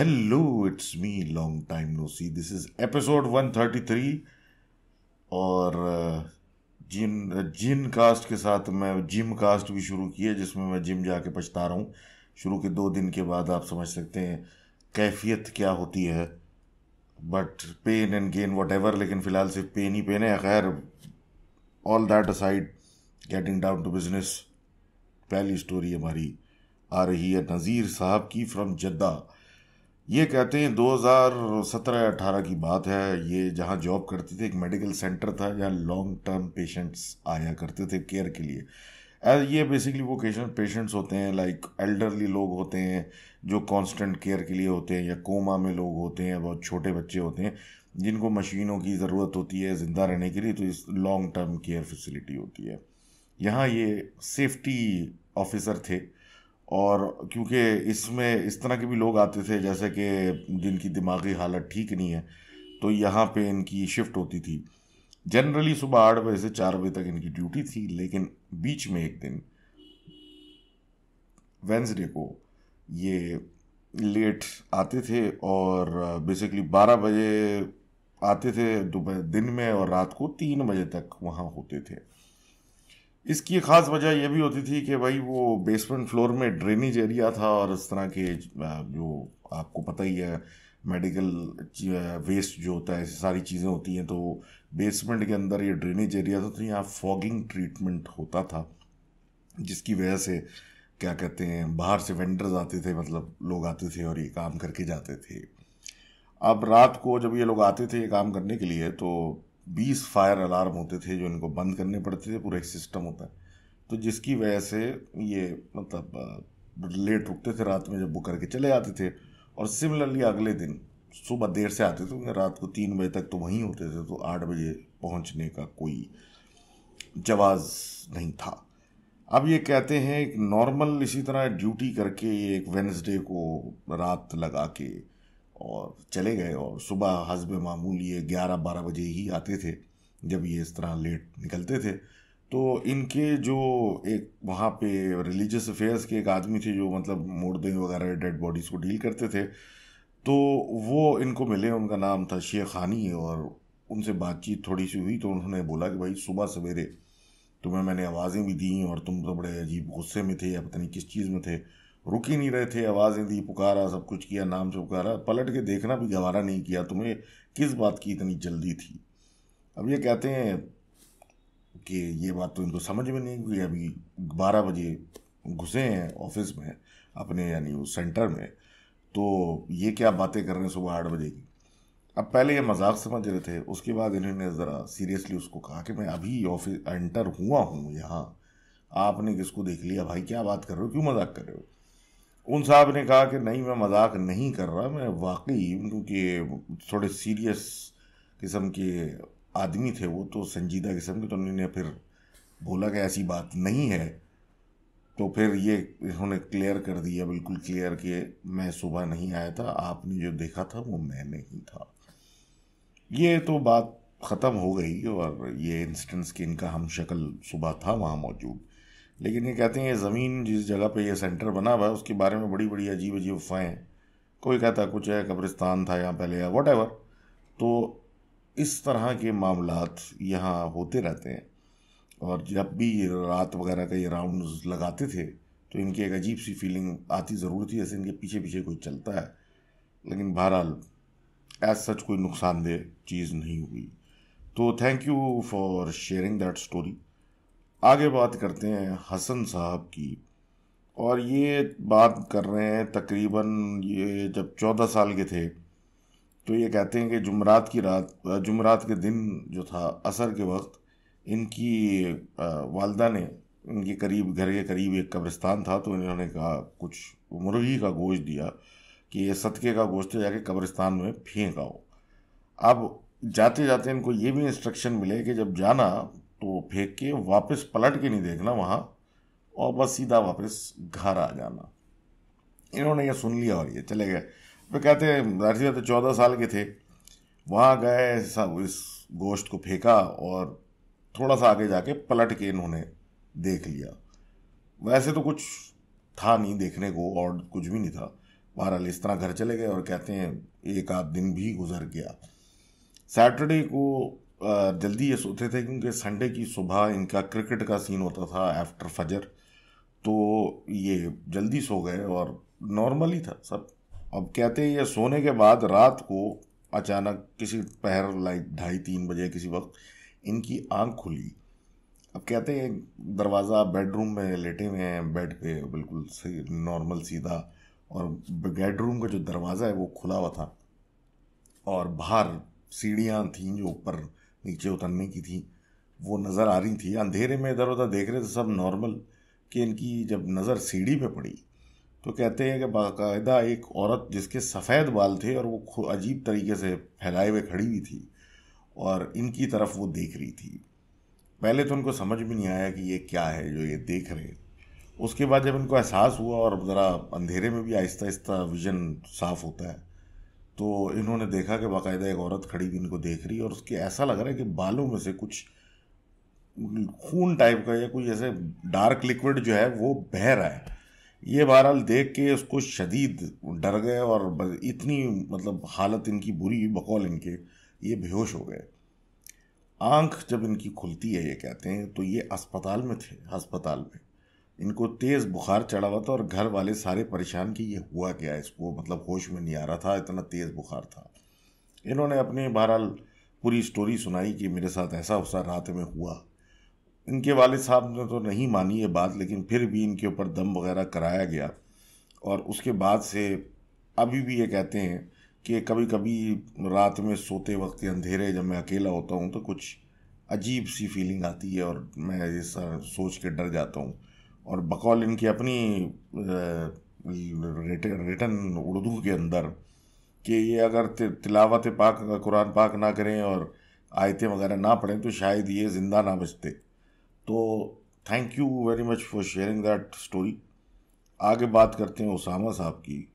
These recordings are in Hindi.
Hello, it's me, long time no see. This is episode 133 और जिन जिन कास्ट के साथ मैं जिम कास्ट भी शुरू की है जिसमें मैं जिम जाके पछता रहा हूँ। शुरू के दो दिन के बाद आप समझ सकते हैं कैफियत क्या होती है। But pain and gain whatever लेकिन फ़िलहाल सिर्फ़ पेन ही पेन है। खैर all that aside getting down to business पहली स्टोरी हमारी आ रही है नज़ीर साहब की फ्रॉम जद्दा ये कहते हैं 2017-18 की बात है। ये जहाँ जॉब करते थे, एक मेडिकल सेंटर था जहाँ लॉन्ग टर्म पेशेंट्स आया करते थे केयर के लिए। एज ये बेसिकली वो पेशेंट्स होते हैं लाइक एल्डरली लोग होते हैं, जो कांस्टेंट केयर के लिए होते हैं या कोमा में लोग होते हैं, बहुत छोटे बच्चे होते हैं, जिनको मशीनों की ज़रूरत होती है ज़िंदा रहने के लिए तो इस लॉन्ग टर्म केयर फैसिलिटी होती है। यहाँ ये सेफ्टी ऑफिसर थे। और क्योंकि इसमें इस तरह के भी लोग आते थे, जैसे कि जिनकी दिमागी हालत ठीक नहीं है तो यहाँ पे इनकी शिफ्ट होती थी। जनरली सुबह आठ बजे से चार बजे तक इनकी ड्यूटी थी, लेकिन बीच में एक दिन वेंसडे को ये लेट आते थे और बेसिकली बारह बजे आते थे दोपहर दिन में और रात को तीन बजे तक वहाँ होते थे। इसकी ख़ास वजह यह भी होती थी कि भाई वो बेसमेंट फ्लोर में ड्रेनेज एरिया था और इस तरह के जो आपको पता ही है मेडिकल वेस्ट जो होता है सारी चीज़ें होती हैं तो बेसमेंट के अंदर ये ड्रेनेज एरिया था तो यहाँ फॉगिंग ट्रीटमेंट होता था, जिसकी वजह से, क्या कहते हैं, बाहर से वेंडर्स आते थे मतलब लोग आते थे और ये काम करके जाते थे। अब रात को जब ये लोग आते थे ये काम करने के लिए तो बीस फायर अलार्म होते थे जो इनको बंद करने पड़ते थे पूरा एक सिस्टम होता है तो जिसकी वजह से ये मतलब लेट रुकते थे रात में जब बुक करके चले आते थे और सिमिलरली अगले दिन, सुबह देर से आते थे रात को तीन बजे तक तो वहीं होते थे तो आठ बजे पहुँचने का कोई जवाज़ नहीं था। अब ये कहते हैं एक नॉर्मल इसी तरह ड्यूटी करके एक वेंसडे को रात लगा के और चले गए और सुबह हसब मामूल ये ग्यारह बारह बजे ही आते थे, जब ये इस तरह लेट निकलते थे। तो इनके जो एक वहाँ पे रिलीजियस अफेयर्स के एक आदमी थे जो मतलब मुर्दे वगैरह डेड बॉडीज़ को डील करते थे तो वो इनको मिले, उनका नाम था शेख खानी और उनसे बातचीत थोड़ी सी हुई तो उन्होंने बोला कि भाई सुबह सवेरे तुम्हें मैंने आवाज़ें भी दी और तुम तो बड़े अजीब गुस्से में थे, या पता नहीं किस चीज़ में थे। रुक ही नहीं रहे थे, आवाज़ें दी, पुकारा, सब कुछ किया, नाम से पुकारा। पलट के देखना भी गवारा नहीं किया तुम्हें, किस बात की इतनी जल्दी थी? अब ये कहते हैं कि ये बात तो इनको समझ में नहीं हुई, अभी बारह बजे घुसे हैं ऑफ़िस में, अपने यानी उस सेंटर में। तो ये क्या बातें कर रहे हैं सुबह आठ बजे की? अब पहले ये मज़ाक समझ रहे थे, उसके बाद इन्होंने ज़रा सीरियसली उसको कहा कि मैं अभी ऑफ़िस एंटर हुआ हूँ यहाँ। आपने किसको देख लिया? भाई, क्या बात कर रहे हो? क्यों मज़ाक कर रहे हो? उन साहब ने कहा कि नहीं, मैं मज़ाक नहीं कर रहा, मैं वाकई क्योंकि थोड़े सीरियस किस्म के आदमी थे वो तो संजीदा किस्म के तो उन्होंने फिर बोला कि ऐसी बात नहीं है। तो फिर ये इन्होंने क्लियर कर दिया, बिल्कुल क्लियर कि मैं सुबह नहीं आया था, आपने जो देखा था वो मैं नहीं था। ये तो बात ख़त्म हो गई और ये इंस्टेंस कि इनका हम शक्ल सुबह था, वहाँ मौजूद। लेकिन ये कहते हैं ये ज़मीन जिस जगह पे ये सेंटर बना हुआ है, उसके बारे में बड़ी बड़ी अजीब अजीब अफवाहें कोई कहता कुछ है, कब्रिस्तान था यहाँ पहले या वट तो इस तरह के मामला यहाँ होते रहते हैं। और जब भी ये रात वगैरह का ये राउंड लगाते थे तो इनकी एक अजीब सी फीलिंग आती ज़रूर थी, जैसे इनके पीछे पीछे कोई चलता है। लेकिन बहरहाल एज सच कोई नुकसानदेह चीज़ नहीं हुई। तो thank you for sharing that story आगे बात करते हैं हसन साहब की। और ये बात कर रहे हैं तकरीबन ये जब चौदह साल के थे तो ये कहते हैं कि जुमरात की रात, जुमरात के दिन जो था, असर के वक्त इनकी वालदा ने, इनके करीब, घर के करीब एक कब्रिस्तान था तो इन्होंने कहा कुछ मुर्गी का गोश्त दिया कि ये सदक़े का गोश्त जाके कब्रिस्तान में फेंक आओ अब जाते जाते इनको ये भी इंस्ट्रक्शन मिले कि जब जाना तो फेंक के वापस पलट के नहीं देखना वहाँ, और बस सीधा वापस घर आ जाना। इन्होंने ये सुन लिया और ये चले गए। वे कहते हैं तो चौदह साल के थे। वहाँ गए, सब इस गोश्त को फेंका और थोड़ा सा आगे जाके पलट के इन्होंने देख लिया। वैसे तो कुछ था नहीं देखने को और कुछ भी नहीं था। बहरहाल इस तरह घर चले गए और कहते हैं, एक आध दिन भी गुजर गया। सैटरडे को जल्दी ये सोते थे क्योंकि संडे की सुबह इनका क्रिकेट का सीन होता था आफ्टर फजर। तो ये जल्दी सो गए और नॉर्मल ही था सब। अब कहते हैं ये सोने के बाद रात को अचानक किसी पहर लाइक ढाई तीन बजे किसी वक्त इनकी आँख खुली। अब कहते हैं दरवाज़ा बेडरूम में लेटे हुए हैं बेड पे बिल्कुल सही नॉर्मल सीधा और बेडरूम का जो दरवाज़ा है वो खुला हुआ था। और बाहर सीढ़ियाँ थीं जो ऊपर नीचे उतरने की थी। वो नज़र आ रही थी। अंधेरे में इधर उधर देख रहे थे सब नॉर्मल कि इनकी जब नज़र सीढ़ी पे पड़ी तो कहते हैं कि बाकायदा एक औरत जिसके सफ़ेद बाल थे और वो अजीब तरीके से फैलाए हुए खड़ी हुई थी और इनकी तरफ़ वो देख रही थी। पहले तो उनको समझ भी नहीं आया कि ये क्या है जो ये देख रहे उसके बाद जब इनको एहसास हुआ और ज़रा अंधेरे में भी आहिस्ता आहिस्ता विजन साफ़ होता है तो इन्होंने देखा कि बाकायदा एक औरत खड़ी हुई इनको देख रही है और उसके ऐसा लग रहा है कि बालों में से कुछ खून टाइप का या कुछ ऐसे डार्क लिक्विड जो है वो बह रहा है। ये बहरहाल देख के उसको शदीद डर गए और इतनी मतलब हालत इनकी बुरी बकौल इनके, ये बेहोश हो गए। आँख जब इनकी खुलती है, ये कहते हैं तो ये अस्पताल में थे, अस्पताल में। इनको तेज़ बुखार चढ़ा हुआ था और घर वाले सारे परेशान कि ये हुआ क्या इसको? मतलब होश में नहीं आ रहा था, इतना तेज़ बुखार था। इन्होंने अपनी बहरहाल पूरी स्टोरी सुनाई कि मेरे साथ ऐसा उसा रात में हुआ। इनके वाले साहब ने तो नहीं मानी ये बात, लेकिन फिर भी इनके ऊपर दम वगैरह कराया गया। और उसके बाद से अभी भी ये कहते हैं कि कभी कभी रात में सोते वक्त अंधेरे जब मैं अकेला होता हूँ तो कुछ अजीब सी फीलिंग आती है और मैं ऐसा सोच के डर जाता हूँ। और बकौल इनकी अपनी रिटर्न उर्दू के अंदर कि ये अगर तिलावत पाक, कुरान पाक ना करें और आयतें वगैरह ना पढ़ें तो शायद ये ज़िंदा ना बचते। तो thank you very much for sharing that story आगे बात करते हैं उसामा साहब की,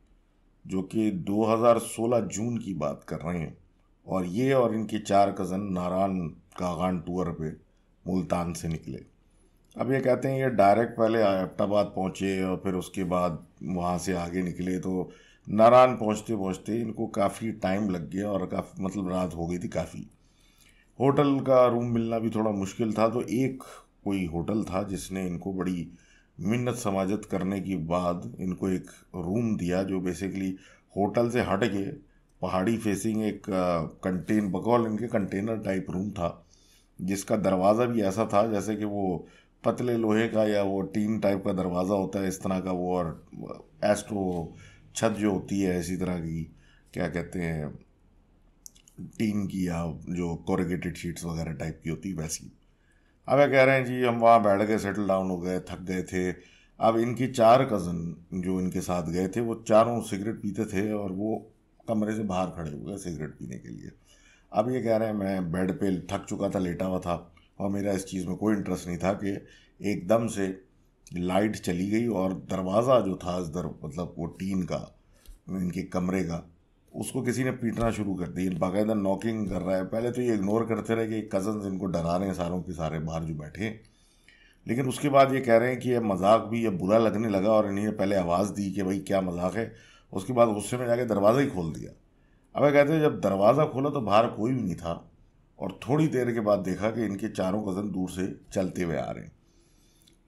जो कि 2016 जून की बात कर रहे हैं। और ये और इनके चार कज़न नारायण कागान टूर पे मुल्तान से निकले। अब ये कहते हैं ये डायरेक्ट पहले अहमदाबाद पहुँचे और फिर उसके बाद वहाँ से आगे निकले तो नारायण पहुँचते पहुँचते इनको काफ़ी टाइम लग गया और काफ़ी मतलब रात हो गई थी काफ़ी। होटल का रूम मिलना भी थोड़ा मुश्किल था तो एक कोई होटल था जिसने इनको बड़ी मिन्नत समाजत करने के बाद इनको एक रूम दिया जो बेसिकली होटल से हट के पहाड़ी फेसिंग एक कंटेन बकौल इनके कंटेनर टाइप रूम था, जिसका दरवाज़ा भी ऐसा था जैसे कि वो पतले लोहे का या वो टीन टाइप का दरवाज़ा होता है, इस तरह का वो और एस्ट्रो छत जो होती है, इसी तरह की, क्या कहते हैं, टीन की या जो कोरिगेटेड शीट्स वगैरह टाइप की होती है, वैसी। अब ये कह रहे हैं जी, हम वहाँ बैठ गए सेटल डाउन हो गए, थक गए थे। अब इनकी चार कज़न जो इनके साथ गए थे, वो चारों सिगरेट पीते थे और वो कमरे से बाहर खड़े हो गए सिगरेट पीने के लिए। अब ये कह रहे हैं, मैं बेड पे थक चुका था, लेटा हुआ था। और मेरा इस चीज़ में कोई इंटरेस्ट नहीं था कि एकदम से लाइट चली गई और दरवाज़ा जो था इस दर मतलब वो टीन का, इनके कमरे का, उसको किसी ने पीटना शुरू कर दी बाकायदा नॉकिंग कर रहा है। पहले तो ये इग्नोर करते रहे कि कज़न इनको डरा रहे हैं, सारों के सारे बाहर जो बैठे लेकिन उसके बाद ये कह रहे हैं कि ये मज़ाक भी, ये बुरा लगने लगा और इन्हें पहले आवाज़ दी कि भाई क्या मज़ाक है। उसके बाद गुस्से में जाके दरवाज़ा ही खोल दिया। अब कहते हैं जब दरवाज़ा खोला तो बाहर कोई भी नहीं था। और थोड़ी देर के बाद देखा कि इनके चारों कज़न दूर से चलते हुए आ रहे हैं।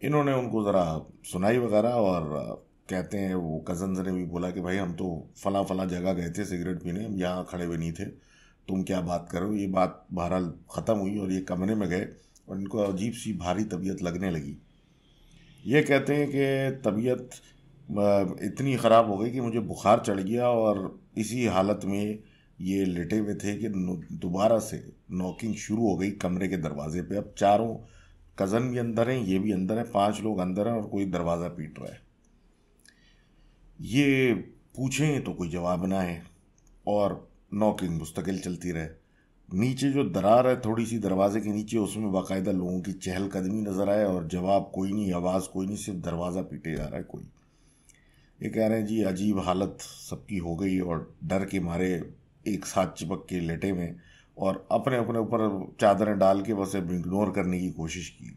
इन्होंने उनको ज़रा सुनाई वगैरह और कहते हैं, वो कज़न्स ने भी बोला कि भाई, हम तो फला फला जगह गए थे सिगरेट पीने, हम यहाँ खड़े हुए नहीं थे। तुम क्या बात करो ये बात बहरहाल ख़त्म हुई और ये कमरे में गए और इनको अजीब सी भारी तबीयत लगने लगी। ये कहते हैं कि तबीयत इतनी ख़राब हो गई कि मुझे बुखार चढ़ गया और इसी हालत में ये लेटे हुए थे कि दोबारा से नॉकिंग शुरू हो गई कमरे के दरवाजे पे। अब चारों कज़न भी अंदर हैं, ये भी अंदर हैं, पाँच लोग अंदर हैं और कोई दरवाज़ा पीट रहा है। ये पूछें तो कोई जवाब ना है और नॉकिंग मुस्तकिल चलती रहे। नीचे जो दरार है थोड़ी सी दरवाजे के नीचे, उसमें बाकायदा लोगों की चहलकदमी नज़र आए और जवाब कोई नहीं, आवाज़ कोई नहीं, सिर्फ़ दरवाज़ा पीटे जा रहा है कोई। ये कह रहे हैं, जी, अजीब हालत सबकी हो गई और डर के मारे एक साथ चिपक के लेटे में और अपने अपने ऊपर चादरें डाल के बस इग्नोर करने की कोशिश की।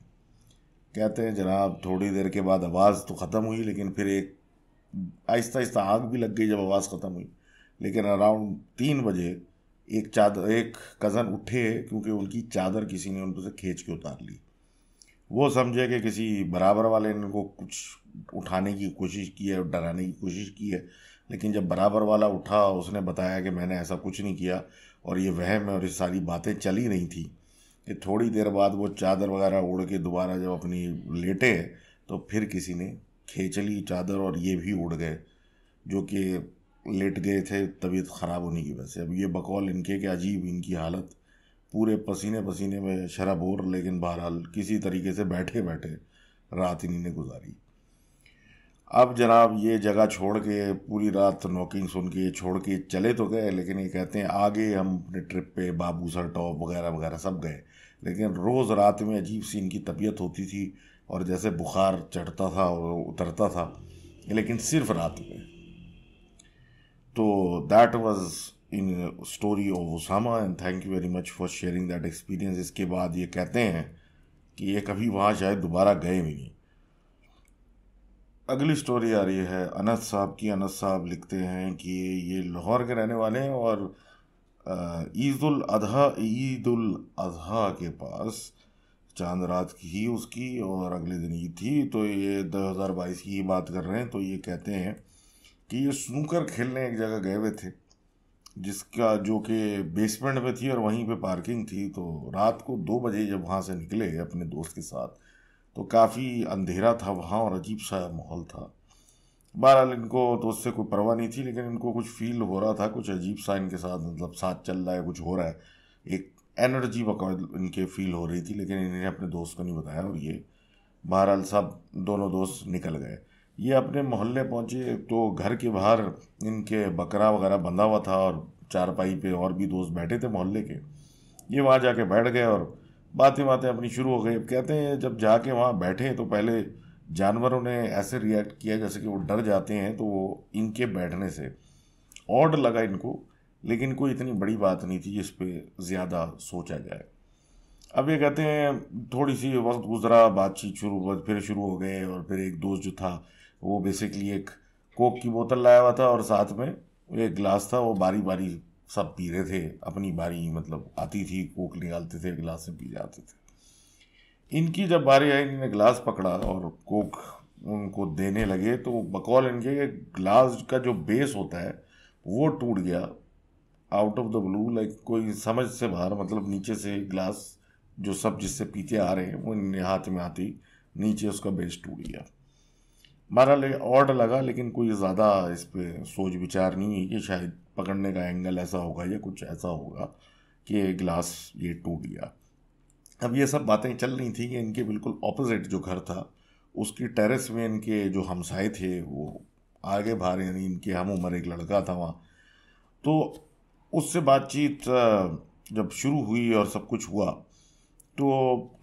कहते हैं, जनाब, थोड़ी देर के बाद आवाज़ तो ख़त्म हुई, लेकिन फिर एक आहिस्ता आहिस्ता आग भी लग गई जब आवाज़ ख़त्म हुई। लेकिन अराउंड तीन बजे एक चादर एक कज़न उठे क्योंकि उनकी चादर किसी ने उन से खींच के उतार ली। वो समझे कि किसी बराबर वाले ने उनको कुछ उठाने की कोशिश की है डराने की कोशिश की है। लेकिन जब बराबर वाला उठा, उसने बताया कि मैंने ऐसा कुछ नहीं किया और ये वहम और ये सारी बातें चल रही थी, कि थोड़ी देर बाद वो चादर वगैरह उड़ के दोबारा जब अपनी लेटे तो फिर किसी ने खींच ली चादर और ये भी उड़ गए, जो कि लेट गए थे, तबीयत ख़राब होने की वजह से। अब ये बकौल इनके कि अजीब, इनकी हालत। पूरे पसीने पसीने में शराबोर लेकिन बहरहाल किसी तरीके से बैठे बैठे रात इन्हीं ने गुजारी। अब जनाब ये जगह छोड़ के पूरी रात नॉकिंग सुन के छोड़ के चले तो गए, लेकिन ये कहते हैं आगे हम अपने ट्रिप पे बाबू सर टॉप वगैरह वगैरह सब गए। लेकिन रोज़ रात में अजीब सी इनकी तबीयत होती थी और जैसे बुखार चढ़ता था और उतरता था, लेकिन सिर्फ़ रात में। तो that was in story of Usama and thank you very much for sharing that experience इसके बाद ये कहते हैं कि ये कभी वहाँ शायद दोबारा गए भी नहीं। अगली स्टोरी आ रही है। अनस साहब की। अनस साहब लिखते हैं कि ये लाहौर के रहने वाले हैं और ईद उल अजहा ईद उल अजहा के पास चाँद रात की ही उसकी और अगले दिन ईद थी। तो ये 2022 की ही बात कर रहे हैं। तो ये कहते हैं कि ये स्नूकर खेलने एक जगह गए हुए थे, जिसका, जो कि बेसमेंट में थी और वहीं पे पार्किंग थी। तो रात को दो बजे जब वहाँ से निकले अपने दोस्त के साथ तो काफ़ी अंधेरा था वहाँ और अजीब सा माहौल था। बहरहाल इनको तो उससे कोई परवाह नहीं थी, लेकिन इनको कुछ फील हो रहा था, कुछ अजीब सा इनके साथ मतलब साथ चल रहा है, कुछ हो रहा है। एक एनर्जी बकौल इनके फील हो रही थी, लेकिन इन्हें अपने दोस्त को नहीं बताया और ये बहरहाल सब दोनों दोस्त निकल गए। ये अपने मोहल्ले पहुँचे तो घर के बाहर इनके बकरा वगैरह बंधा हुआ था और चारपाई पे और भी दोस्त बैठे थे मोहल्ले के। ये वहाँ जाके बैठ गए और बातें बातें अपनी शुरू हो गई। अब कहते हैं, जब जाके वहाँ बैठे तो पहले जानवरों ने ऐसे रिएक्ट किया, जैसे कि वो डर जाते हैं तो वो इनके बैठने से। ऑड लगा इनको, लेकिन कोई इतनी बड़ी बात नहीं थी जिस पर ज़्यादा सोचा जाए। अब ये कहते हैं थोड़ी सी वक्त गुजरा, बातचीत शुरू फिर शुरू हो गए, और फिर एक दोस्त जो था, वो बेसिकली एक कोक की बोतल लाया हुआ था, और साथ में एक गिलास था, वो बारी बारी सब पी रहे थे, अपनी बारी मतलब आती थी, कोक निकालते थे, गिलास से पी जाते थे। इनकी जब बारी आई, इन्होंने गिलास पकड़ा और कोक उनको देने लगे तो बकौल इनके गिलास का जो बेस होता है, वो टूट गया। Out of the blue like कोई समझ से बाहर मतलब नीचे से गिलास, जो सब जिससे पीते आ रहे हैं, वो हाथ में आती, नीचे उसका बेस टूट गया। बहरहाल ऑर्डर लगा, लेकिन कोई ज़्यादा इस पर सोच विचार नहीं है कि शायद पकड़ने का एंगल ऐसा होगा या कुछ ऐसा होगा कि गिलास ये टूट गया। अब ये सब बातें चल रही थी कि इनके बिल्कुल ऑपोजिट जो घर था, उसकी टेरेस में इनके जो हमसाए थे, वो आगे बाहर यानी इनके हम उम्र, एक लड़का था वहाँ। तो उससे बातचीत जब शुरू हुई और सब कुछ हुआ तो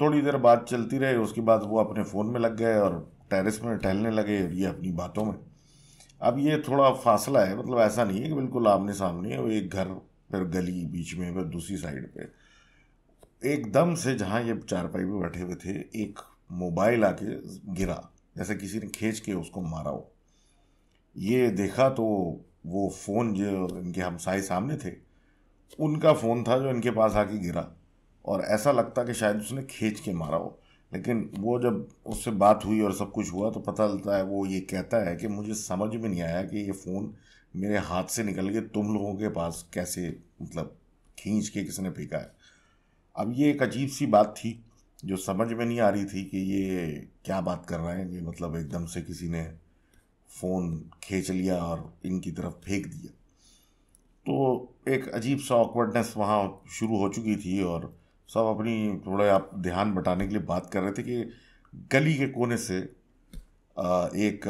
थोड़ी देर बात चलती रही, उसके बाद वो अपने फ़ोन में लग गए और टेरिस में टहलने लगे ये अपनी बातों में। अब ये थोड़ा फासला है मतलब ऐसा नहीं है कि बिल्कुल आमने सामने है एक घर, फिर गली बीच में, फिर दूसरी साइड पे। एकदम से जहाँ ये चारपाई पे बैठे हुए थे, एक मोबाइल आके गिरा, जैसे किसी ने खींच के उसको मारा हो। ये देखा तो वो फ़ोन जो इनके हमसाए सामने थे, उनका फ़ोन था जो इनके पास आके गिरा, और ऐसा लगता कि शायद उसने खींच के मारा हो। लेकिन वो जब उससे बात हुई और सब कुछ हुआ तो पता चलता है वो ये कहता है कि मुझे समझ में नहीं आया कि ये फ़ोन मेरे हाथ से निकल के तुम लोगों के पास कैसे मतलब खींच के किसने फेंका है। अब ये एक अजीब सी बात थी जो समझ में नहीं आ रही थी कि ये क्या बात कर रहे हैं ये मतलब एकदम से किसी ने फ़ोन खींच लिया और इनकी तरफ़ फेंक दिया। तो एक अजीब सा ऑकवर्डनेस वहाँ शुरू हो चुकी थी और सब अपनी थोड़ा आप ध्यान बटाने के लिए बात कर रहे थे कि गली के कोने से एक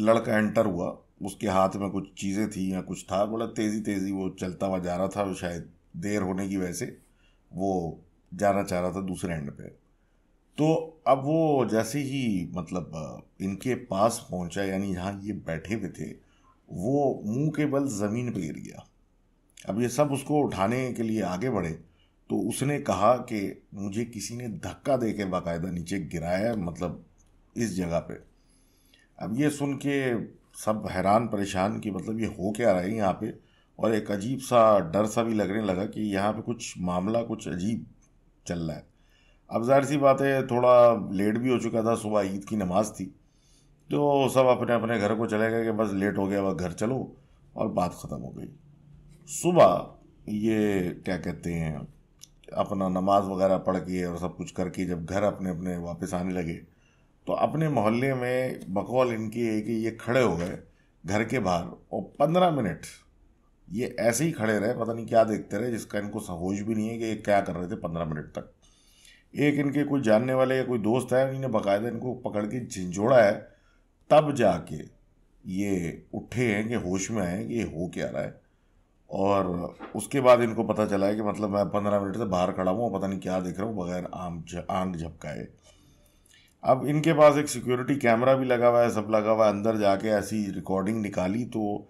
लड़का एंटर हुआ। उसके हाथ में कुछ चीज़ें थी या कुछ था, बड़ा तेज़ी तेज़ी वो चलता हुआ जा रहा था शायद देर होने की वजह से वो जाना चाह रहा था दूसरे एंड पे। तो अब वो जैसे ही मतलब इनके पास पहुँचा, यानी जहाँ ये बैठे हुए थे, वो मुँह के बल ज़मीन पे गिर गया। अब ये सब उसको उठाने के लिए आगे बढ़े। तो उसने कहा कि मुझे किसी ने धक्का दे के बाकायदा नीचे गिराया मतलब इस जगह पे। अब ये सुन के सब हैरान परेशान कि मतलब ये हो क्या रहा है यहाँ पे? और एक अजीब सा डर सा भी लगने लगा कि यहाँ पे कुछ मामला, कुछ अजीब चल रहा है। अब ज़ाहिर सी बात है, थोड़ा लेट भी हो चुका था, सुबह ईद की नमाज़ थी। तो सब अपने अपने घर को चले गए कि बस लेट हो गया वह घर चलो, और बात ख़त्म हो गई। सुबह ये क्या कहते हैं अपना नमाज़ वगैरह पढ़ के और सब कुछ करके जब घर अपने अपने वापस आने लगे तो अपने मोहल्ले में बकौल इनकी है कि ये खड़े हो गए घर के बाहर और पंद्रह मिनट ये ऐसे ही खड़े रहे, पता नहीं क्या देखते रहे, जिसका इनको होश भी नहीं है कि ये क्या कर रहे थे पंद्रह मिनट तक। एक इनके कोई जानने वाले या कोई दोस्त है इन्हें बाकायदा इनको पकड़ के झिझोड़ा है, तब जाके ये उठे हैं कि होश में आए कि ये हो क्या रहा है। और उसके बाद इनको पता चला है कि मतलब मैं पंद्रह मिनट से बाहर खड़ा हूँ पता नहीं क्या देख रहा हूँ, बगैर आम आँख झपकाए। अब इनके पास एक सिक्योरिटी कैमरा भी लगा हुआ है, सब लगा हुआ है, अंदर जाके ऐसी रिकॉर्डिंग निकाली तो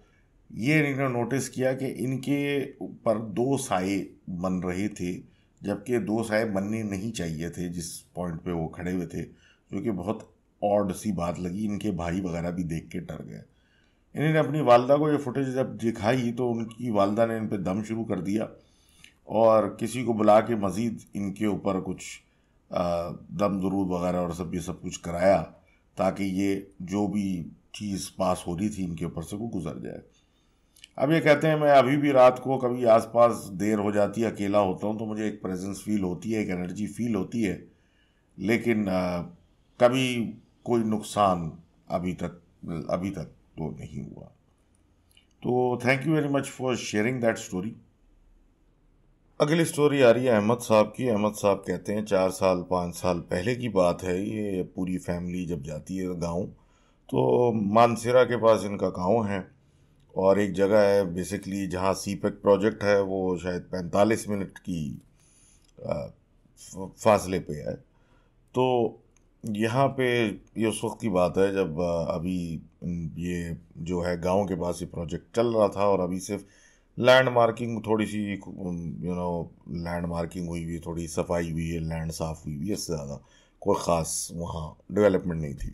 ये इन्होंने नोटिस किया कि इनके ऊपर दो साए बन रहे थे, जबकि दो साए बनने नहीं चाहिए थे जिस पॉइंट पे वो खड़े हुए थे, जो कि बहुत ऑड सी बात लगी। इनके भाई वगैरह भी देख के डर गए। इन्होंने अपनी वालदा को ये फुटेज जब दिखाई तो उनकी वालदा ने इन पर दम शुरू कर दिया और किसी को बुला के मज़ीद इनके ऊपर कुछ दम दरूद वगैरह और सब ये सब कुछ कराया ताकि ये जो भी चीज़ पास हो रही थी इनके ऊपर से वो गुजर जाए। अब ये कहते हैं मैं अभी भी रात को कभी आसपास देर हो जाती है अकेला होता हूँ तो मुझे एक प्रेजेंस फील होती है एक एनर्जी फील होती है। लेकिन आ, कभी कोई नुकसान अभी तक अभी तक तो नहीं हुआ। तो thank you very much for sharing that story अगली स्टोरी आ रही है अहमद साहब की। अहमद साहब कहते हैं, चार साल, पाँच साल पहले की बात है ये, पूरी फैमिली जब जाती है गाँव तो मानसिरा के पास इनका गाँव है और एक जगह है बेसिकली जहाँ सीपेक प्रोजेक्ट है, वो शायद पैंतालीस मिनट की फासले पे है। तो यहाँ पे ये उस वक्त की बात है जब अभी ये जो है गाँव के पास ये प्रोजेक्ट चल रहा था और अभी सिर्फ़ लैंड मार्किंग थोड़ी सी यू नो लैंड मार्किंग हुई हुई, थोड़ी सफ़ाई हुई है लैंड साफ़ हुई हुई है, इससे ज़्यादा कोई ख़ास वहाँ डेवलपमेंट नहीं थी।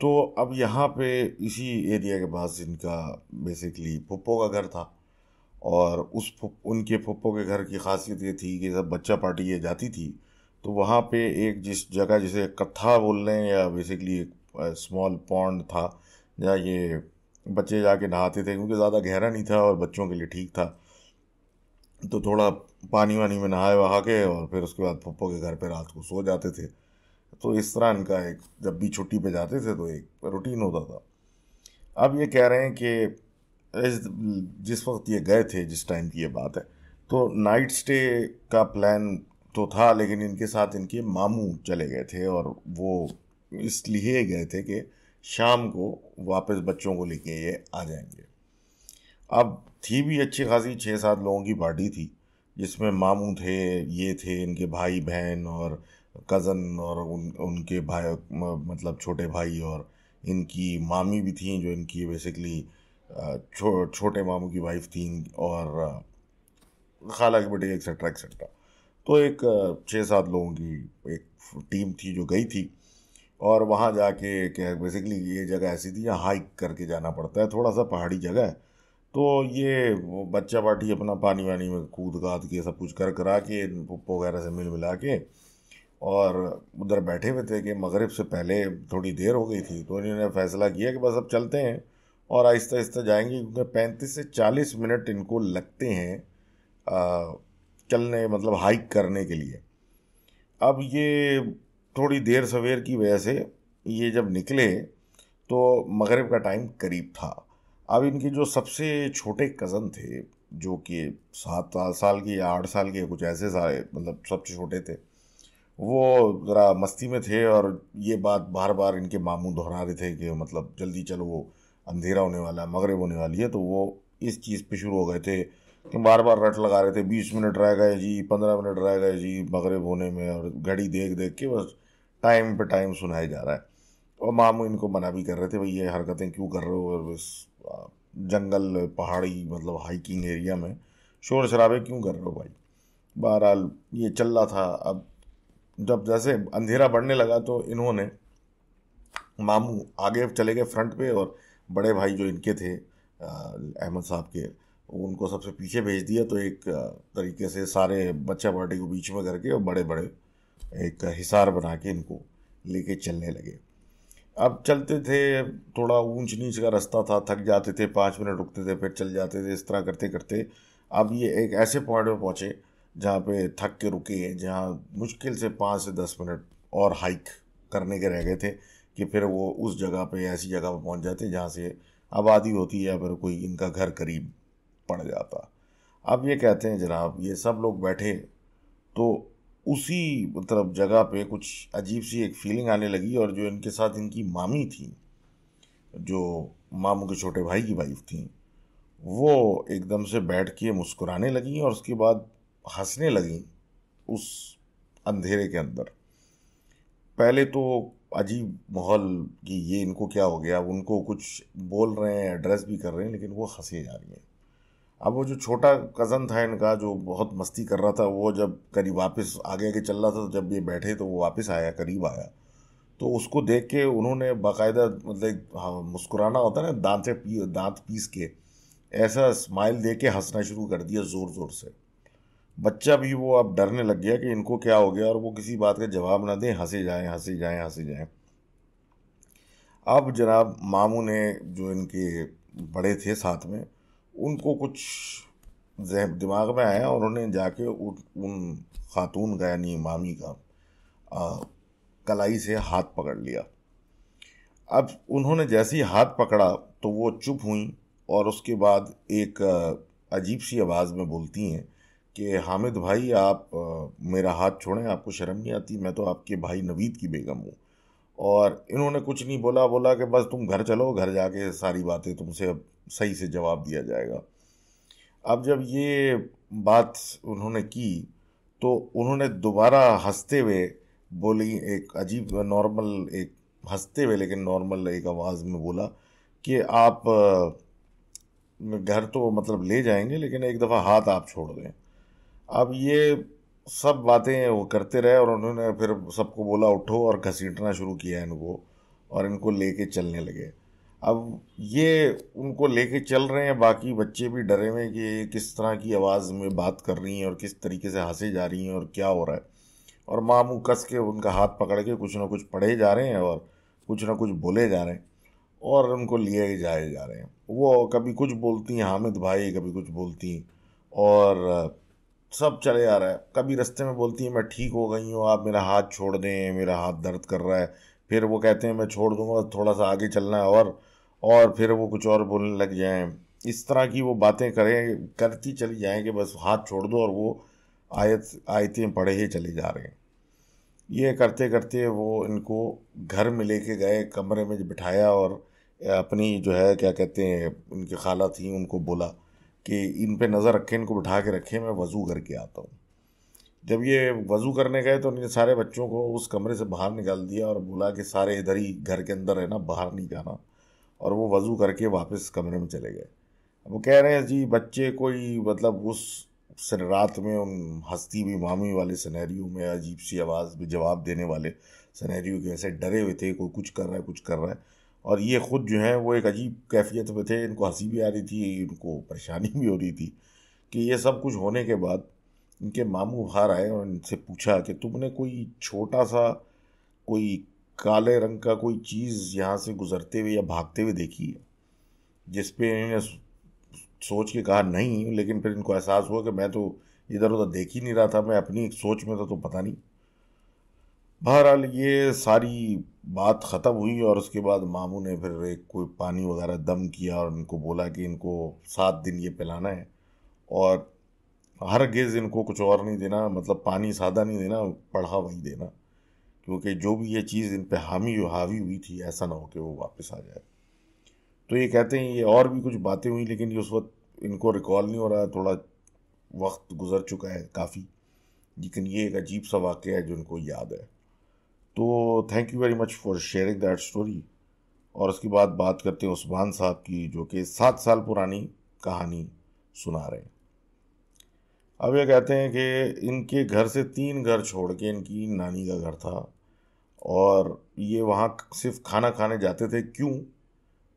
तो अब यहाँ पे इसी एरिया के पास इनका बेसिकली पुप्पो का घर था और उस उनके पुप्पो के घर की खासियत ये थी कि जब बच्चा पार्टी ये जाती थी तो वहाँ पे एक जिस जगह जिसे कत्था बोल रहे हैं, या बेसिकली एक स्मॉल पॉन्ड था, जहाँ ये बच्चे जाके नहाते थे, क्योंकि ज़्यादा गहरा नहीं था और बच्चों के लिए ठीक था। तो थोड़ा पानी वानी में नहाए वहा के और फिर उसके बाद पप्पो के घर पे रात को सो जाते थे। तो इस तरह इनका एक, जब भी छुट्टी पे जाते थे तो एक रूटीन होता था। अब ये कह रहे हैं कि जिस वक्त ये गए थे, जिस टाइम की ये बात है तो नाइट स्टे का प्लान तो था लेकिन इनके साथ इनके मामू चले गए थे और वो इसलिए गए थे कि शाम को वापस बच्चों को लेके ये आ जाएँगे। अब थी भी अच्छी खासी छः सात लोगों की पार्टी थी जिसमें मामू थे ये थे इनके भाई बहन और कज़न और उन उनके भाई मतलब छोटे भाई और इनकी मामी भी थी जो इनकी बेसिकली छो, छोटे मामू की वाइफ थी और खाला के बेटे एक्सेट्रा एक्सेट्रा तो एक छः सात लोगों की एक टीम थी जो गई थी और वहाँ जाके बेसिकली ये जगह ऐसी थी जहाँ हाइक करके जाना पड़ता है। थोड़ा सा पहाड़ी जगह है। तो ये बच्चा बाटी अपना पानी वानी में कूद काद के सब कुछ कर करा के पुप्पो वगैरह से मिल मिला के और उधर बैठे हुए थे कि मगरब से पहले थोड़ी देर हो गई थी। तो इन्होंने फैसला किया कि बस अब चलते हैं और आहिस्ता आहिस्ता जाएँगे क्योंकि पैंतीस से चालीस मिनट इनको लगते हैं चलने मतलब हाइक करने के लिए। अब ये थोड़ी देर सवेर की वजह से ये जब निकले तो मगरब का टाइम करीब था। अब इनके जो सबसे छोटे कज़न थे, जो कि सात साल के या आठ साल के कुछ ऐसे सारे मतलब सबसे छोटे थे, वो ज़रा मस्ती में थे और ये बात बार बार इनके मामू दोहरा रहे थे कि मतलब जल्दी चलो, वो अंधेरा होने वाला, मगरब होने वाली है तो वो इस चीज़ पे शुरू हो गए थे। बार बार रट लगा रहे थे। बीस मिनट रह गए जी, पंद्रह मिनट रह गए जी मगरब होने में और घड़ी देख देख के बस टाइम पे टाइम सुनाया जा रहा है। और मामू इनको मना भी कर रहे थे, भाई ये हरकतें क्यों कर रहे हो? और बस जंगल, पहाड़ी मतलब हाइकिंग एरिया में शोर शराबे क्यों कर रहे हो भाई? बहरहाल ये चल रहा था। अब जब जैसे अंधेरा बढ़ने लगा तो इन्होंने मामू आगे चले गए फ्रंट पे और बड़े भाई जो इनके थे अहमद साहब के उनको सबसे पीछे भेज दिया तो एक तरीके से सारे बच्चा पार्टी को बीच में करके और बड़े बड़े एक हिसार बना के इनको लेके चलने लगे। अब चलते थे, थोड़ा ऊंच नीच का रास्ता था, थक जाते थे, पाँच मिनट रुकते थे, फिर चल जाते थे, इस तरह करते करते अब ये एक ऐसे पॉइंट पे पहुँचे, जहाँ पे थक के रुके, जहाँ मुश्किल से पाँच से दस मिनट और हाइक करने के रह गए थे, कि फिर वो उस जगह पे, ऐसी जगह पर पहुँच जाते जहाँ से आबादी होती है या फिर कोई इनका घर करीब। पड़ जाता। अब ये कहते हैं, जनाब, ये सब लोग बैठे तो उसी मतलब जगह पे कुछ अजीब सी एक फीलिंग आने लगी और जो इनके साथ इनकी मामी थी, जो मामू के छोटे भाई की वाइफ थी, वो एकदम से बैठ के मुस्कुराने लगी और उसके बाद हंसने लगी उस अंधेरे के अंदर। पहले तो अजीब माहौल कि ये इनको क्या हो गया, उनको कुछ बोल रहे हैं एड्रेस भी कर रहे हैं, लेकिन वो हंसे जा रही हैं। अब वो जो छोटा कज़न था इनका, जो बहुत मस्ती कर रहा था, वो जब करीब वापस आगे आगे चल रहा था तो जब ये बैठे तो वो वापस आया, करीब आया। तो उसको देख के उन्होंने बाकायदा मतलब हाँ मुस्कुराना होता है ना, दांत पी, दांत पीस के, ऐसा स्माइल दे के हंसना शुरू कर दिया ज़ोर ज़ोर से। बच्चा भी वो अब डरने लग गया कि इनको क्या हो गया, और वो किसी बात का जवाब ना दें, हंसे जाएँ हंसे जाएँ हंसे जाएँ। अब जनाब मामू ने जो इनके बड़े थे साथ में उनको कुछ दिमाग में आया और उन्होंने जाके उन खातून का यानी मामी का आ, कलाई से हाथ पकड़ लिया। अब उन्होंने जैसे ही हाथ पकड़ा तो वो चुप हुई और उसके बाद एक अजीब सी आवाज़ में बोलती हैं कि हामिद भाई आप मेरा हाथ छोड़ें आपको शर्म नहीं आती? मैं तो आपके भाई नवीद की बेगम हूँ। और इन्होंने कुछ नहीं बोला बोला कि बस तुम घर चलो, घर जाके सारी बातें तुमसे अब सही से जवाब दिया जाएगा। अब जब ये बात उन्होंने की तो उन्होंने दोबारा हँसते हुए बोली, एक अजीब नॉर्मल, एक हँसते हुए लेकिन नॉर्मल एक आवाज़ में बोला कि आप घर तो मतलब ले जाएँगे, लेकिन एक दफ़ा हाथ आप छोड़ दें। अब ये सब बातें वो करते रहे और उन्होंने फिर सबको बोला, उठो और घसीटना शुरू किया इनको और इनको लेके चलने लगे। अब ये उनको लेके चल रहे हैं, बाकी बच्चे भी डरे हुए कि ये किस तरह की आवाज़ में बात कर रही हैं और किस तरीके से हंसे जा रही हैं और क्या हो रहा है। और मामू कस के उनका हाथ पकड़ के कुछ ना कुछ पढ़े जा रहे हैं और कुछ ना कुछ बोले जा रहे हैं और उनको लिए जाए जा रहे हैं। वो कभी कुछ बोलती हैं, हामिद भाई कभी कुछ बोलती हैं और सब चले आ रहा है। कभी रास्ते में बोलती हैं, मैं ठीक हो गई हूँ, आप मेरा हाथ छोड़ दें, मेरा हाथ दर्द कर रहा है। फिर वो कहते हैं, मैं छोड़ दूँगा थोड़ा सा आगे चलना है और और फिर वो कुछ और बोलने लग जाएँ। इस तरह की वो बातें करें, करती चली जाएँ कि बस हाथ छोड़ दो और वो आयत, आयतें पढ़े ही चले जा रहे हैं। ये करते करते वो इनको घर में लेके गए, कमरे में बिठाया और अपनी जो है, क्या कहते हैं, उनकी खाला थी, उनको बोला। कि इन पे नज़र रखें, इनको बिठा के रखें, मैं वज़ू करके आता हूँ। जब ये वज़ू करने गए तो उन्होंने सारे बच्चों को उस कमरे से बाहर निकाल दिया और बोला कि सारे इधर ही घर के अंदर रहना बाहर नहीं जाना। और वो वज़ू करके वापस कमरे में चले गए। वो कह रहे हैं, जी, बच्चे कोई मतलब उस रात में उन हस्ती भी मामी वाले सनेरियो में, अजीब सी आवाज़ में जवाब देने वाले सनेरियो के ऐसे डरे हुए थे, कोई कुछ कर रहा है, कुछ कर रहा है। और ये ख़ुद जो है वो एक अजीब कैफियत में थे, इनको हँसी भी आ रही थी, इनको परेशानी भी हो रही थी कि ये सब कुछ होने के बाद इनके मामू बाहर आए और इनसे पूछा कि तुमने कोई छोटा सा, कोई काले रंग का कोई चीज़ यहाँ से गुजरते हुए या भागते हुए देखी है? जिस पे इन्होंने सोच के कहा, नहीं, लेकिन फिर इनको एहसास हुआ कि मैं तो इधर उधर देख ही नहीं रहा था, मैं अपनी सोच में था तो पता नहीं। बहरहाल ये सारी बात ख़त्म हुई और उसके बाद मामू ने फिर एक कोई पानी वगैरह दम किया और इनको बोला कि इनको सात दिन ये पिलाना है। और हर गेज़ इनको कुछ और नहीं देना मतलब पानी सादा नहीं देना, पढ़ा वही देना। क्योंकि जो भी ये चीज़ इन पर हामी हावी हुई थी, ऐसा ना हो कि वो वापस आ जाए। तो ये कहते हैं, ये और भी कुछ बातें हुई, लेकिन ये उस वक्त इनको रिकॉल नहीं हो रहा, थोड़ा वक्त गुजर चुका है काफ़ी। लेकिन ये एक अजीब सा वाक़ है जो इनको याद है। तो thank you very much for sharing that story और उसके बाद बात करते हैं उस्मान साहब की, जो कि सात साल पुरानी कहानी सुना रहे हैं। अब ये कहते हैं कि इनके घर से तीन घर छोड़ के इनकी नानी का घर था। और ये वहाँ सिर्फ़ खाना खाने जाते थे। क्यों?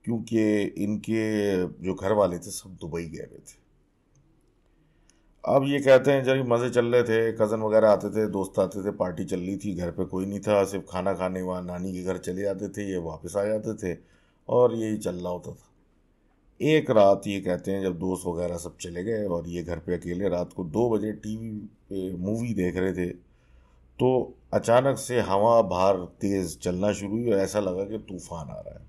क्योंकि इनके जो घर वाले थे सब दुबई गए हुए थे। अब ये कहते हैं, जब मज़े चल रहे थे कज़न वगैरह आते थे, दोस्त आते थे पार्टी चल रही थी, घर पे कोई नहीं था, सिर्फ़ खाना खाने वहाँ नानी के घर चले जाते थे, ये वापस आ जाते थे और यही चल रहा होता था। एक रात ये कहते हैं, जब दोस्त वगैरह सब चले गए और ये घर पे अकेले रात को दो बजे टीवी पे मूवी देख रहे थे तो अचानक से हवा बाहर तेज़ चलना शुरू हुई और ऐसा लगा कि तूफ़ान आ रहा है।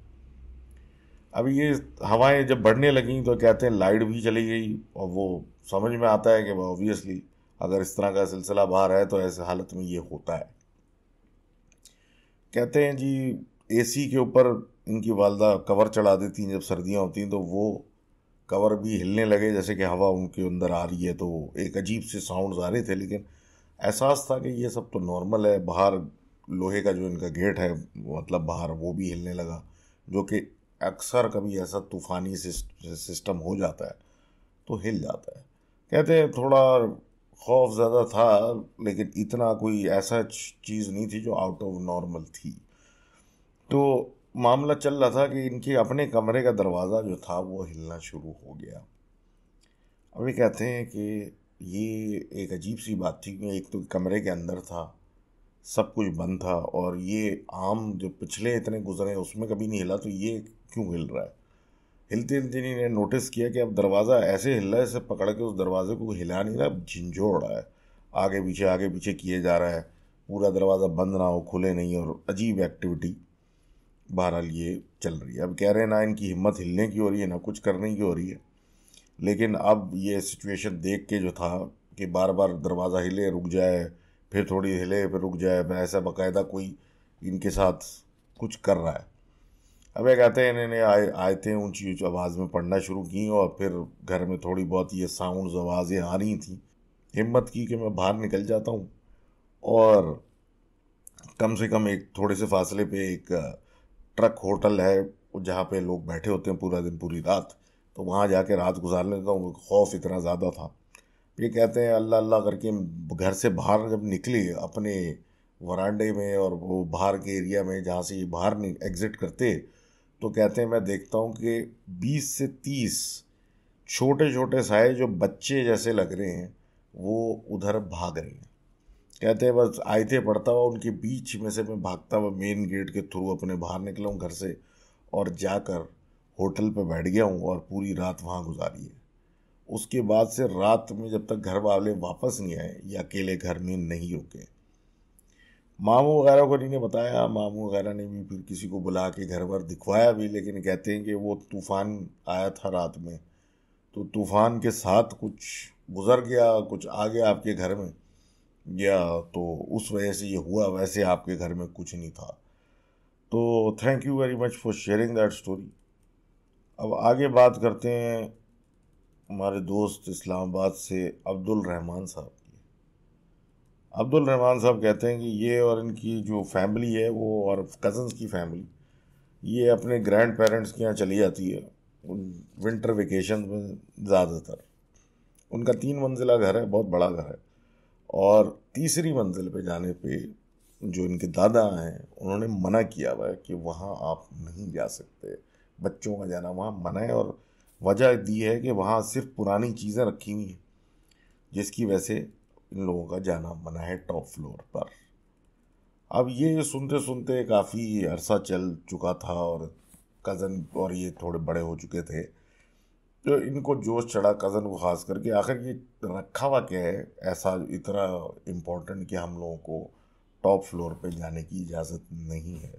अब ये हवाएँ जब बढ़ने लगी तो कहते हैं लाइट भी चली गई और वो समझ में आता है कि ऑब्वियसली अगर इस तरह का सिलसिला बाहर है तो ऐसे हालत में ये होता है। कहते हैं जी एसी के ऊपर इनकी वालदा कवर चढ़ा देती हैं जब सर्दियाँ होती हैं तो वो कवर भी हिलने लगे, जैसे कि हवा उनके अंदर आ रही है तो एक अजीब से साउंड्स आ रहे थे, लेकिन एहसास था कि ये सब तो नॉर्मल है। बाहर लोहे का जो इनका गेट है मतलब बाहर वो भी हिलने लगा, जो कि अक्सर कभी ऐसा तूफ़ानी सिस्टम हो जाता है तो हिल जाता है। कहते हैं थोड़ा खौफ ज़्यादा था, लेकिन इतना कोई ऐसा चीज़ नहीं थी जो आउट ऑफ़ नॉर्मल थी। तो मामला चल रहा था कि इनके अपने कमरे का दरवाज़ा जो था वो हिलना शुरू हो गया। अभी कहते हैं कि ये एक अजीब सी बात थी कि एक तो कमरे के अंदर था, सब कुछ बंद था, और ये आम जो पिछले इतने गुजरे उसमें कभी नहीं हिला तो ये क्यों हिल रहा है? हिलते हिलते ने नोटिस किया कि अब दरवाज़ा ऐसे हिल रहा है, इसे पकड़ के उस दरवाजे को हिला नहीं रहा झिंझोड़ रहा है। आगे पीछे आगे पीछे किए जा रहा है। पूरा दरवाज़ा बंद ना हो, खुले नहीं और अजीब एक्टिविटी बहरहाल ये चल रही है। अब कह रहे हैं, ना इनकी हिम्मत हिलने की हो रही है, ना कुछ करने की हो रही है। लेकिन अब ये सिचुएशन देख के जो था कि बार बार दरवाज़ा हिले, रुक जाए, फिर थोड़ी हिले, फिर रुक जाए, ऐसा बाकायदा कोई इनके साथ कुछ कर रहा है। अब ये कहते हैं इन्होंने आए आयतें ऊँची ऊँची आवाज़ में पढ़ना शुरू की और फिर घर में थोड़ी बहुत ये साउंड्स आवाज़ें आ रही थी। हिम्मत की कि मैं बाहर निकल जाता हूँ और कम से कम एक थोड़े से फासले पे एक ट्रक होटल है जहाँ पे लोग बैठे होते हैं पूरा दिन, पूरी रात। तो वहाँ जाके रात गुजार लेता हूँ खौफ इतना ज़्यादा था। ये कहते हैं, अल्लाह अल्लाह करके घर से बाहर जब निकले अपने वरांडे में और वो बाहर के एरिया में जहाँ से बाहर एग्ज़िट करते तो कहते हैं, मैं देखता हूँ कि 20 से 30 छोटे छोटे साए जो बच्चे जैसे लग रहे हैं, वो उधर भाग रहे हैं। कहते हैं, बस आए थे पढ़ता हुआ उनके बीच में से मैं भागता हुआ मेन गेट के थ्रू अपने बाहर निकला हूँ घर से और जाकर होटल पर बैठ गया हूँ और पूरी रात वहाँ गुजारी है। उसके बाद से रात में जब तक घर वाले वापस नहीं आए या अकेले घर में नहीं रुके मामू वगैरह को नहीं बताया, मामू वगैरह ने भी फिर किसी को बुला के घर पर दिखवाया भी, लेकिन कहते हैं कि वो तूफ़ान आया था रात में। तो तूफ़ान के साथ कुछ गुज़र गया, कुछ आ गया आपके घर में या तो उस वजह से ये हुआ, वैसे आपके घर में कुछ नहीं था। तो thank you very much for sharing that story अब आगे बात करते हैं हमारे दोस्त इस्लामाबाद से अब्दुल रहमान साहब। अब्दुल रहमान साहब कहते हैं कि ये और इनकी जो फैमिली है, वो और कज़न्स की फैमिली, ये अपने ग्रैंड पेरेंट्स के यहाँ चली जाती है विंटर वेकेशन में ज़्यादातर। उनका तीन मंजिला घर है, बहुत बड़ा घर है, और तीसरी मंजिल पे जाने पे जो इनके दादा हैं, उन्होंने मना किया हुआ है कि वहाँ आप नहीं जा सकते। बच्चों का जाना वहाँ मना है, और वजह दी है कि वहाँ सिर्फ़ पुरानी चीज़ें रखी हुई हैं, जिसकी वजह से इन लोगों का जाना मना है टॉप फ्लोर पर। अब ये सुनते सुनते काफ़ी अरसा चल चुका था और कज़न और ये थोड़े बड़े हो चुके थे। तो इनको जोश चढ़ा कज़न को ख़ास करके आखिर ये रखा हुआ क्या है? ऐसा इतना इम्पोर्टेंट कि हम लोगों को टॉप फ्लोर पे जाने की इजाज़त नहीं है।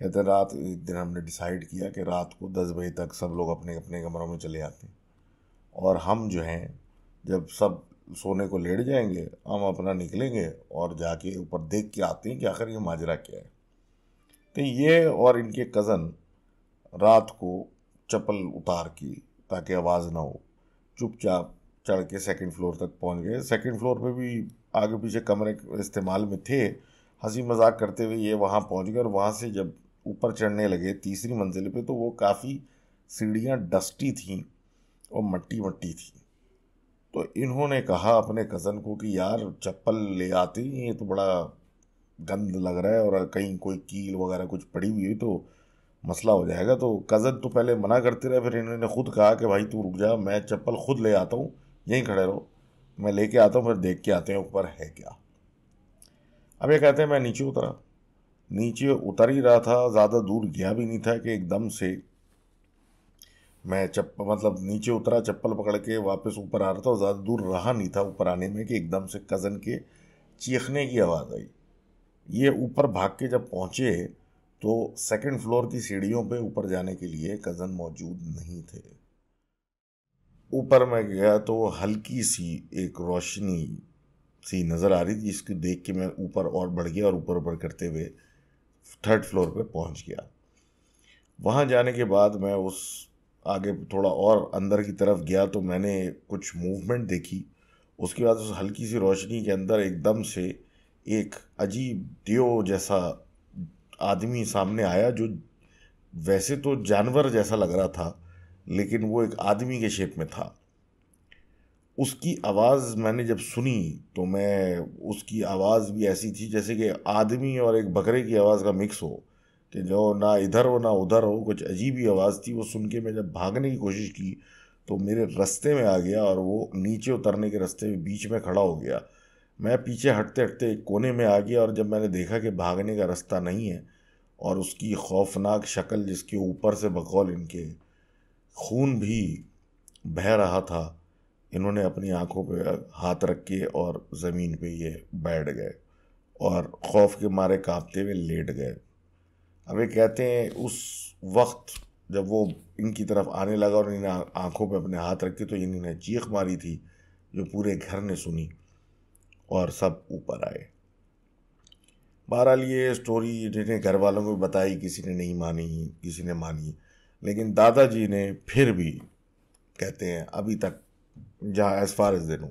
कहते रात, एक दिन हमने डिसाइड किया कि रात को दस बजे तक सब लोग अपने अपने कमरों में चले आते हैं। और हम जो हैं, जब सब सोने को लेट जाएँगे, हम अपना निकलेंगे और जाके ऊपर देख के आते हैं कि आखिर ये माजरा क्या है। तो ये और इनके कज़न रात को चप्पल उतार की, ताकि आवाज़ ना हो, चुपचाप चढ़ के सेकंड फ्लोर तक पहुँच गए। सेकंड फ्लोर पे भी आगे पीछे कमरे इस्तेमाल में थे। हँसी मज़ाक करते हुए ये वहाँ पहुँच गए और वहाँ से जब ऊपर चढ़ने लगे तीसरी मंजिल पे तो वो काफ़ी सीढ़ियाँ डस्टी थीं और मट्टी मट्टी थी। तो इन्होंने कहा अपने कज़न को कि यार, चप्पल ले आते, ये तो बड़ा गंद लग रहा है और कहीं कोई कील वगैरह कुछ पड़ी हुई तो मसला हो जाएगा। तो कज़न तो पहले मना करते रहे, फिर इन्होंने खुद कहा कि भाई तू रुक जा, मैं चप्पल खुद ले आता हूँ, यहीं खड़े रहो। मैं लेके आता हूँ, फिर देख के आते हैं ऊपर है क्या। अब ये कहते हैं, मैं नीचे उतरा। नीचे उतर ही रहा था, ज़्यादा दूर गया भी नहीं था कि एकदम से मैं चप्पल मतलब नीचे उतरा, चप्पल पकड़ के वापस ऊपर आ रहा था और ज़्यादा दूर रहा नहीं था ऊपर आने में कि एकदम से कज़न के चीखने की आवाज़ आई। ये ऊपर भाग के जब पहुँचे तो सेकंड फ्लोर की सीढ़ियों पे ऊपर जाने के लिए कज़न मौजूद नहीं थे। ऊपर मैं गया तो हल्की सी एक रोशनी सी नज़र आ रही थी, जिसको देख के मैं ऊपर और बढ़ गया और ऊपर ऊपर करते हुए थर्ड फ्लोर पे पहुँच गया। वहाँ जाने के बाद मैं उस आगे थोड़ा और अंदर की तरफ़ गया तो मैंने कुछ मूवमेंट देखी। उसके बाद उस हल्की सी रोशनी के अंदर एकदम से एक अजीब दियो जैसा आदमी सामने आया जो वैसे तो जानवर जैसा लग रहा था, लेकिन वो एक आदमी के शेप में था। उसकी आवाज़ मैंने जब सुनी तो मैं उसकी आवाज़ भी ऐसी थी जैसे कि आदमी और एक बकरे की आवाज़ का मिक्स हो। कि जो ना इधर हो, ना उधर हो, कुछ अजीब ही आवाज़ थी वो सुन के मैं जब भागने की कोशिश की तो मेरे रास्ते में आ गया और वो नीचे उतरने के रास्ते में बीच में खड़ा हो गया। मैं पीछे हटते हटते एक कोने में आ गया और जब मैंने देखा कि भागने का रास्ता नहीं है और उसकी खौफनाक शक्ल जिसके ऊपर से बकौल इनके खून भी बह रहा था, इन्होंने अपनी आँखों पे हाथ रख के और ज़मीन पे ये बैठ गए और खौफ के मारे कांपते हुए लेट गए। अब ये कहते हैं, उस वक्त जब वो इनकी तरफ़ आने लगा और इन्होंने आँखों पे अपने हाथ रखे तो इन्होंने चीख मारी थी, जो पूरे घर ने सुनी और सब ऊपर आए। बहरहाल ये स्टोरी जिन्हें घर वालों को बताई, किसी ने नहीं मानी, किसी ने मानी। लेकिन दादाजी ने फिर भी कहते हैं, अभी तक, जहाँ एज फार एज देनू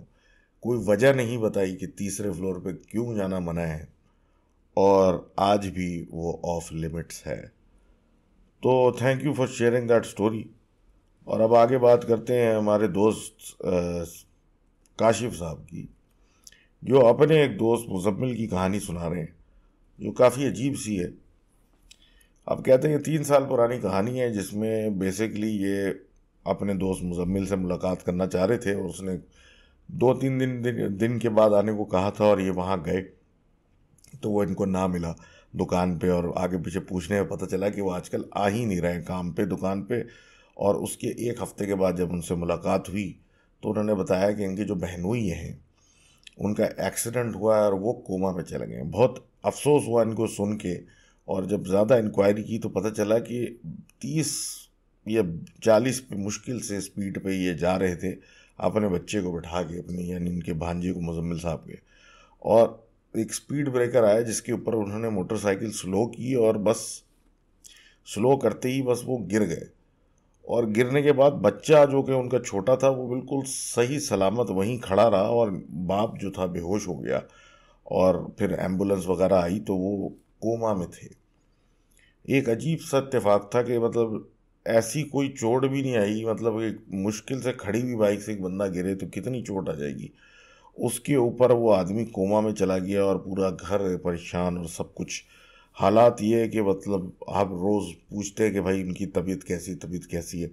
कोई वजह नहीं बताई कि तीसरे फ्लोर पे क्यों जाना मना है। और आज भी वो ऑफ़ लिमिट्स है। तो thank you for sharing that story और अब आगे बात करते हैं हमारे दोस्त काशिफ साहब की जो अपने एक दोस्त मुजम्मिल की कहानी सुना रहे हैं जो काफ़ी अजीब सी है। अब कहते हैं ये तीन साल पुरानी कहानी है जिसमें बेसिकली ये अपने दोस्त मुजम्मिल से मुलाकात करना चाह रहे थे और उसने दो तीन दिन दिन, दिन के बाद आने को कहा था और ये वहाँ गए। तो वो इनको ना मिला दुकान पे और आगे पीछे पूछने में पता चला कि वो आजकल आ ही नहीं रहे काम पे, दुकान पे। और उसके एक हफ़्ते के बाद जब उनसे मुलाकात हुई तो उन्होंने बताया कि इनकी जो बहनोई हैं उनका एक्सीडेंट हुआ है और वो कोमा में चले गए। बहुत अफसोस हुआ इनको सुन के और जब ज़्यादा इंक्वायरी की तो पता चला कि तीस या चालीस पे मुश्किल से स्पीड पे ये जा रहे थे, अपने बच्चे को बैठा के अपने, यानी इनके भांजे को मुजम्मिल साहब के। और एक स्पीड ब्रेकर आया जिसके ऊपर उन्होंने मोटरसाइकिल स्लो की और बस स्लो करते ही बस वो गिर गए। और गिरने के बाद बच्चा जो कि उनका छोटा था, वो बिल्कुल सही सलामत वहीं खड़ा रहा और बाप जो था बेहोश हो गया और फिर एंबुलेंस वगैरह आई तो वो कोमा में थे। एक अजीब सा इतफाक़ था कि मतलब ऐसी कोई चोट भी नहीं आई मतलब एक मुश्किल से खड़ी हुई बाइक से एक बंदा गिरे तो कितनी चोट आ जाएगी। उसके ऊपर वो आदमी कोमा में चला गया और पूरा घर परेशान और सब कुछ। हालात ये है कि मतलब आप रोज़ पूछते हैं कि भाई इनकी तबीयत कैसी तबीयत कैसी है।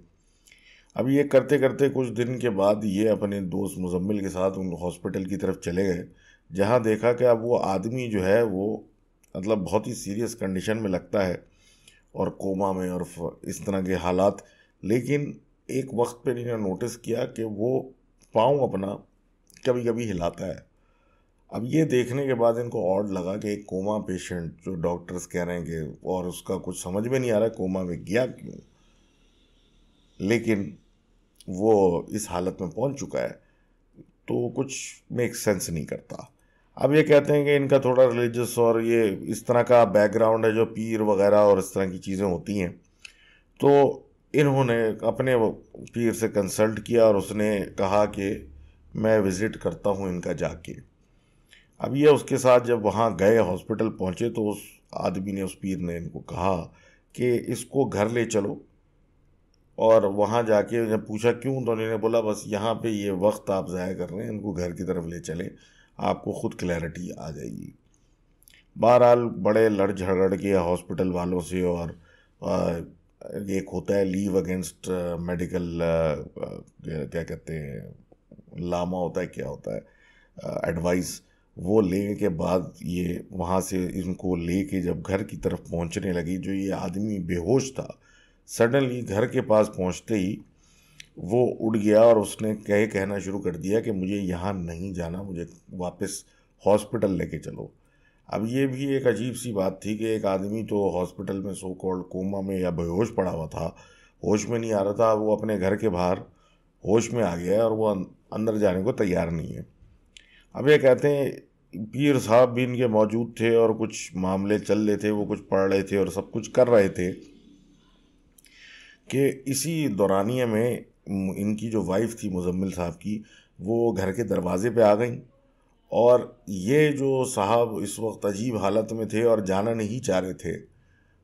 अब ये करते करते कुछ दिन के बाद ये अपने दोस्त मुजम्मिल के साथ उन हॉस्पिटल की तरफ़ चले गए, जहाँ देखा कि अब वो आदमी जो है वो मतलब बहुत ही सीरियस कंडीशन में लगता है और कोमा में और इस तरह के हालात। लेकिन एक वक्त पर इन्होंने नोटिस किया कि वो पाँव अपना कभी कभी हिलाता है। अब ये देखने के बाद इनको ऑड लगा कि एक कोमा पेशेंट जो डॉक्टर्स कह रहे हैं कि और उसका कुछ समझ में नहीं आ रहा कोमा में गया क्यों? लेकिन वो इस हालत में पहुँच चुका है तो कुछ मेक सेंस नहीं करता। अब ये कहते हैं कि इनका थोड़ा रिलीजियस और ये इस तरह का बैकग्राउंड है, जो पीर वगैरह और इस तरह की चीज़ें होती हैं। तो इन्होंने अपने पीर से कंसल्ट किया और उसने कहा कि मैं विज़िट करता हूँ इनका जाके। अब ये उसके साथ जब वहाँ गए, हॉस्पिटल पहुँचे तो उस आदमी ने, उस पीर ने इनको कहा कि इसको घर ले चलो। और वहाँ जाके जब पूछा, क्यों? तो उन्होंने बोला, बस यहाँ पे ये वक्त आप ज़ाया कर रहे हैं, इनको घर की तरफ़ ले चलें, आपको ख़ुद क्लैरिटी आ जाएगी। बहरहाल, बड़े लड़ झगड़ के हॉस्पिटल वालों से और एक होता है लीव अगेंस्ट मेडिकल क्या कहते हैं लामा होता है, क्या होता है एडवाइस वो लेने के बाद ये वहाँ से इनको ले के जब घर की तरफ़ पहुँचने लगी, जो ये आदमी बेहोश था सडनली घर के पास पहुँचते ही वो उड़ गया और उसने कह, कहना शुरू कर दिया कि मुझे यहाँ नहीं जाना, मुझे वापस हॉस्पिटल लेके चलो। अब ये भी एक अजीब सी बात थी कि एक आदमी तो हॉस्पिटल में सो कॉल्ड कोमा में या बेहोश पड़ा हुआ था, होश में नहीं आ रहा था, वो अपने घर के बाहर होश में आ गया है और वो अं-, अंदर जाने को तैयार नहीं है। अब ये कहते हैं पीर साहब भी इनके मौजूद थे और कुछ मामले चल रहे थे वो कुछ पढ़ रहे थे और सब कुछ कर रहे थे कि इसी दौरानिया में इनकी जो वाइफ थी मुजम्मिल साहब की वो घर के दरवाज़े पे आ गई और ये जो साहब इस वक्त अजीब हालत में थे और जाना नहीं चाह रहे थे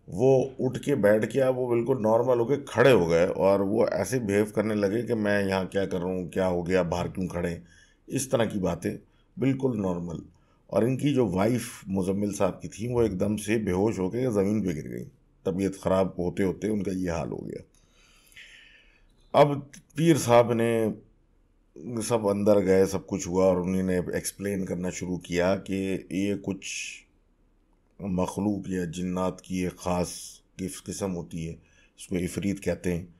वो उठ के बैठ के अब वो बिल्कुल नॉर्मल हो गए खड़े हो गए और वो ऐसे बिहेव करने लगे कि मैं यहाँ क्या कर रहा हूँ, क्या हो गया, बाहर क्यों खड़े? इस तरह की बातें बिल्कुल नॉर्मल और इनकी जो वाइफ मुजम्मिल साहब की थी, वो एकदम से बेहोश होकर ज़मीन पे गिर गई। तबीयत ख़राब होते होते उनका ये हाल हो गया। अब पीर साहब ने सब अंदर गए, सब कुछ हुआ और उन्होंने एक्सप्लेन करना शुरू किया कि ये कुछ मखलूक या जिन्नात की एक ख़ास किस्म होती है, इसको इफरीत कहते हैं।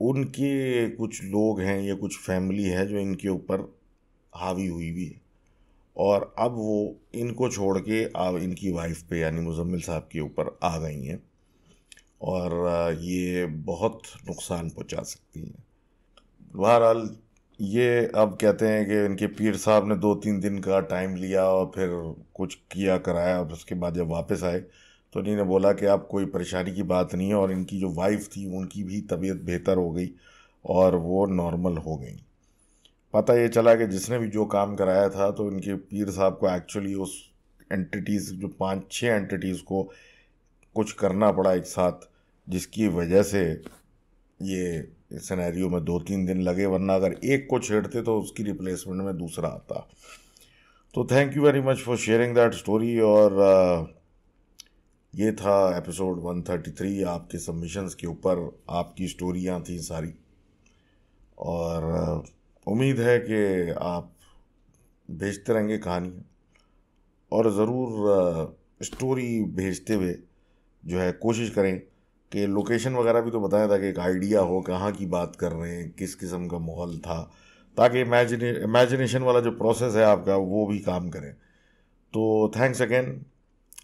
उनके कुछ लोग हैं, या कुछ फैमिली है जो इनके ऊपर हावी हुई भी है। और अब वो इनको छोड़ के अब इनकी वाइफ पे, यानी मुजम्मिल साहब के ऊपर आ गई हैं। और ये बहुत नुकसान पहुँचा सकती हैं। बहरहाल ये अब कहते हैं कि इनके पीर साहब ने दो तीन दिन का टाइम लिया और फिर कुछ किया, कराया, और उसके बाद जब वापस आए तो इन्होंने बोला कि अब कोई परेशानी की बात नहीं है और इनकी जो वाइफ थी, उनकी भी तबीयत बेहतर हो गई और वो नॉर्मल हो गई। पता ये चला कि जिसने भी जो काम कराया था तो इनके पीर साहब को एक्चुअली उस एंटिटीज़ जो पाँच छः एंटिटीज़ को कुछ करना पड़ा एक साथ, जिसकी वजह से ये सिनेरियो में दो तीन दिन लगे, वरना अगर एक को छेड़ते तो उसकी रिप्लेसमेंट में दूसरा आता। तो thank you very much for sharing that story और ये था एपिसोड 133 आपके सबमिशंस के ऊपर आपकी स्टोरियाँ थी सारी। और उम्मीद है कि आप भेजते रहेंगे कहानियाँ और ज़रूर स्टोरी भेजते हुए जो है कोशिश करें कि लोकेशन वगैरह भी तो बताया था कि एक आइडिया हो, कहाँ की बात कर रहे हैं, किस किस्म का माहौल था, ताकि इमेजिने इमेजिनेशन वाला जो प्रोसेस है आपका, वो भी काम करे। तो थैंक्स अगेन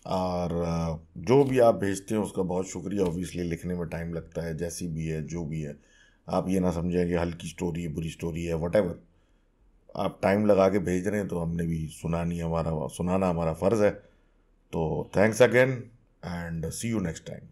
और जो भी आप भेजते हैं, उसका बहुत शुक्रिया। ऑब्वियसली लिखने में टाइम लगता है, जैसी भी है, जो भी है। आप ये ना समझें कि हल्की स्टोरी है, बुरी स्टोरी है वट आप टाइम लगा के भेज रहे हैं तो हमने भी सुनानी हमारा, सुनाना हमारा फ़र्ज़ है। तो thanks again and see you next time